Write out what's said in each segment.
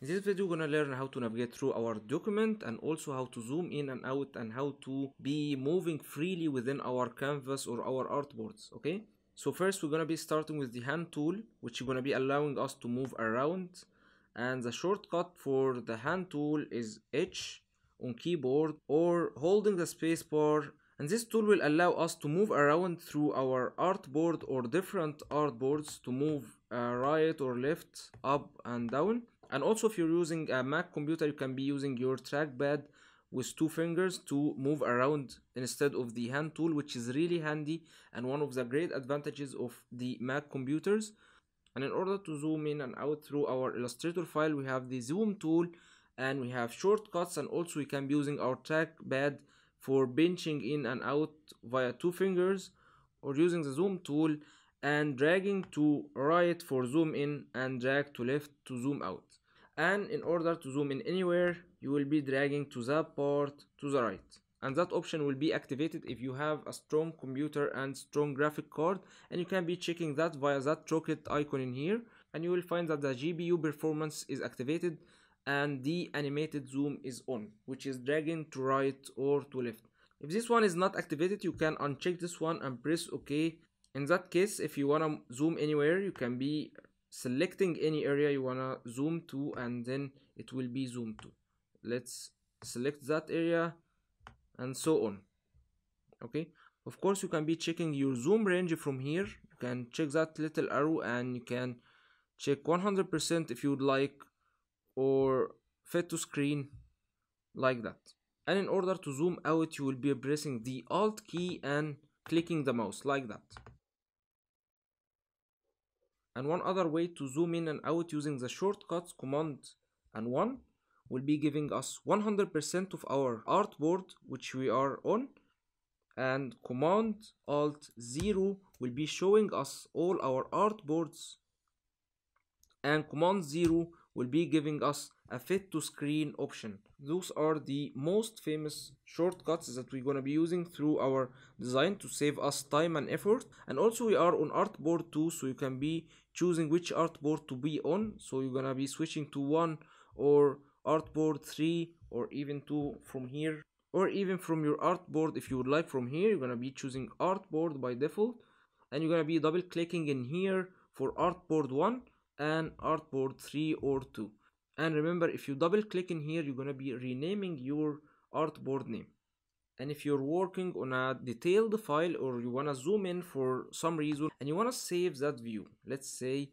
In this video, we're gonna learn how to navigate through our document and also how to zoom in and out and how to be moving freely within our canvas or our artboards, okay? So first, we're gonna be starting with the hand tool, which is gonna be allowing us to move around. And the shortcut for the hand tool is H on keyboard or holding the spacebar and this tool will allow us to move around through our artboard or different artboards to move uh, right or left up and down and also if you're using a mac computer you can be using your trackpad with two fingers to move around instead of the hand tool which is really handy and one of the great advantages of the mac computers. And in order to zoom in and out through our illustrator file we have the zoom tool and we have shortcuts. And also we can be using our trackpad for pinching in and out via two fingers or using the zoom tool and dragging to right for zoom in and drag to left to zoom out and in order to zoom in anywhere you will be dragging to that part to the right. And that option will be activated if you have a strong computer and strong graphic card. And you can be checking that via that rocket icon in here. And you will find that the GPU performance is activated and the animated zoom is on which is dragging to right or to left. If this one is not activated you can uncheck this one and press ok. In that case if you want to zoom anywhere you can be selecting any area you want to zoom to and then it will be zoomed to. Let's select that area and so on. Okay? Of course you can be checking your zoom range from here. You can check that little arrow and you can check 100% if you would like or fit to screen like that. And in order to zoom out you will be pressing the alt key and clicking the mouse like that and one other way to zoom in and out using the shortcuts command and 1 will be giving us 100% of our artboard which we are on. And command alt 0 will be showing us all our artboards. And command 0 will be giving us a fit to screen option. Those are the most famous shortcuts that we're going to be using through our design to save us time and effort. And also we are on artboard 2 so you can be choosing which artboard to be on. So you're going to be switching to 1 or artboard 3 or even 2 from here or even from your artboard if you would like from here you're going to be choosing artboard by default and you're going to be double clicking in here for artboard 1 and artboard 3 or 2 and remember if you double click in here you're going to be renaming your artboard name. And if you're working on a detailed file or you want to zoom in for some reason and you want to save that view let's say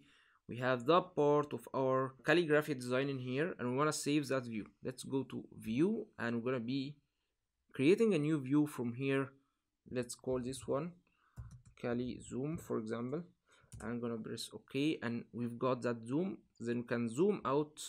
we have that part of our calligraphy design in here and we want to save that view. Let's go to view and we're going to be creating a new view from here. Let's call this one cali zoom for example. I'm gonna press OK and we've got that zoom. Then we can zoom out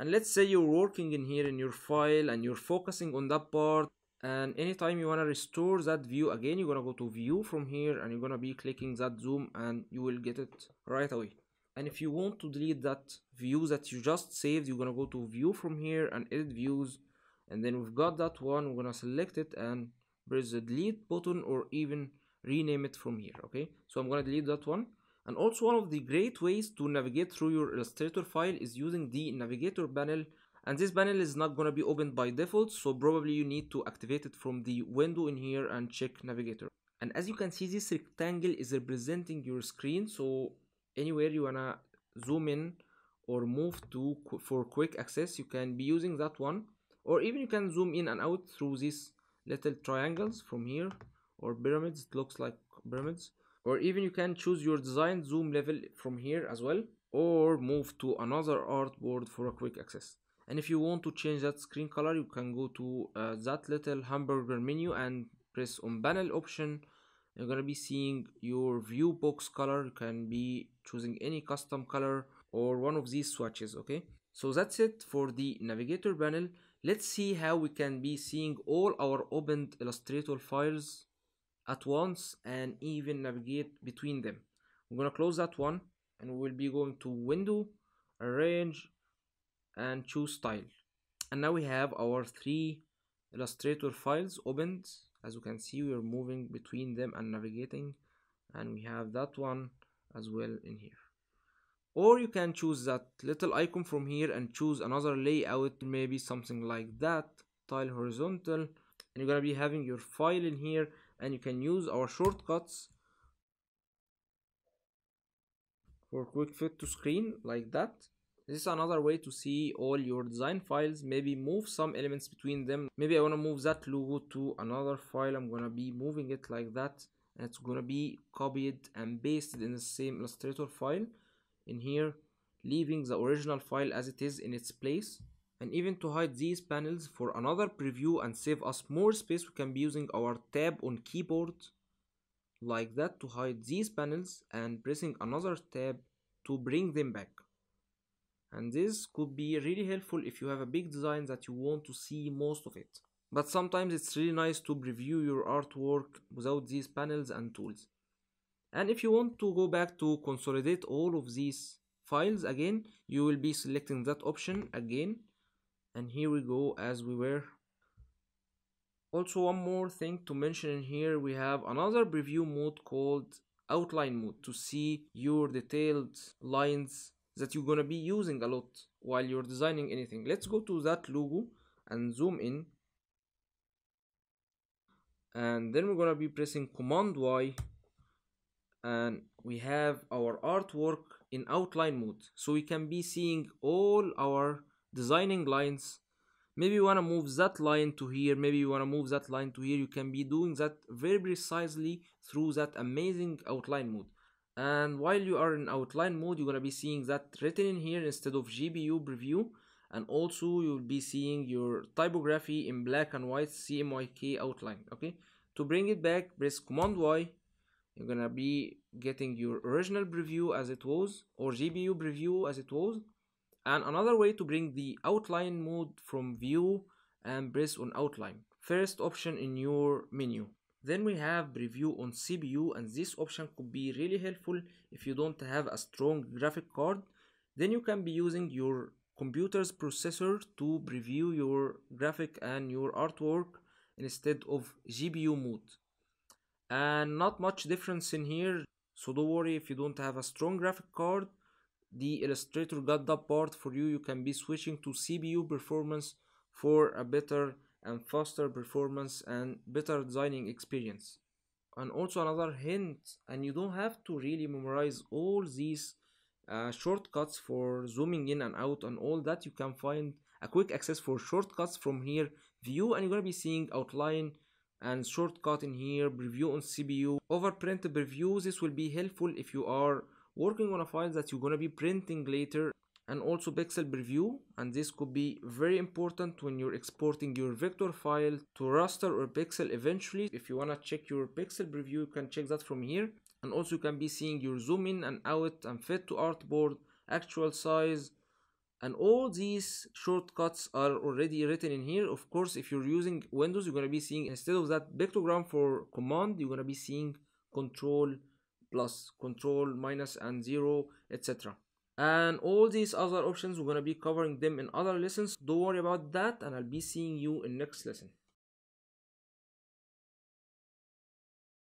and let's say you're working in here in your file and you're focusing on that part and anytime you want to restore that view again you're gonna go to view from here and you're gonna be clicking that zoom and you will get it right away. And if you want to delete that view that you just saved you're gonna go to view from here and edit views. And then we've got that one we're gonna select it and press the delete button or even rename it from here okay? So I'm gonna delete that one and also one of the great ways to navigate through your Illustrator file is using the navigator panel. And this panel is not going to be opened by default so probably you need to activate it from the window in here and check navigator. And as you can see this rectangle is representing your screen so anywhere you wanna zoom in or move to for quick access you can be using that one. Or even you can zoom in and out through these little triangles from here or pyramids it looks like pyramids or even you can choose your design zoom level from here as well or move to another artboard for a quick access. And if you want to change that screen color you can go to uh, that little hamburger menu and press on panel option. You're gonna be seeing your view box color. You can be choosing any custom color or one of these swatches okay? So that's it for the navigator panel. Let's see how we can be seeing all our opened illustrator files at once and even navigate between them. I'm gonna close that one and we'll be going to window, arrange and choose tile. And now we have our three Illustrator files opened. As you can see, we are moving between them and navigating and we have that one as well in here. or you can choose that little icon from here and choose another layout maybe something like that tile horizontal and you're gonna be having your file in here and you can use our shortcuts for quick fit to screen like that. This is another way to see all your design files. Maybe move some elements between them. Maybe i want to move that logo to another file. I'm gonna be moving it like that and it's gonna be copied and pasted in the same illustrator file in here leaving the original file as it is in its place and even to hide these panels for another preview and save us more space we can be using our tab on keyboard like that to hide these panels and pressing another tab to bring them back. And this could be really helpful if you have a big design that you want to see most of it. But sometimes it's really nice to preview your artwork without these panels and tools. And if you want to go back to consolidate all of these files again you will be selecting that option again and here we go as we were. Also one more thing to mention in here we have another preview mode called outline mode to see your detailed lines that you're gonna be using a lot while you're designing anything. Let's go to that logo and zoom in. And then we're gonna be pressing command Y. And we have our artwork in outline mode. So we can be seeing all our designing lines. Maybe you want to move that line to here maybe you want to move that line to here. You can be doing that very precisely through that amazing outline mode. And while you are in outline mode you're going to be seeing that written in here instead of GPU preview. And also you'll be seeing your typography in black and white CMYK outline okay? To bring it back press command Y. You're gonna be getting your original preview as it was or GPU preview as it was and another way to bring the outline mode from view and press on outline. First option in your menu. Then we have preview on CPU and this option could be really helpful if you don't have a strong graphic card. Then you can be using your computer's processor to preview your graphic and your artwork instead of GPU mode. And not much difference in here so don't worry if you don't have a strong graphic card the illustrator got that part for you. You can be switching to cpu performance for a better and faster performance and better designing experience. And also another hint and you don't have to really memorize all these uh, shortcuts for zooming in and out and all that. You can find a quick access for shortcuts from here view and you're gonna be seeing outline and shortcut in here preview on CPU overprint preview this will be helpful if you are working on a file that you're gonna be printing later and also pixel preview. And this could be very important when you're exporting your vector file to raster or pixel eventually. If you want to check your pixel preview you can check that from here. And also you can be seeing your zoom in and out and fit to artboard actual size and all these shortcuts are already written in here. Of course if you're using windows you're going to be seeing instead of that pictogram for command you're going to be seeing control plus control minus and zero etc and all these other options we're going to be covering them in other lessons. Don't worry about that and i'll be seeing you in next lesson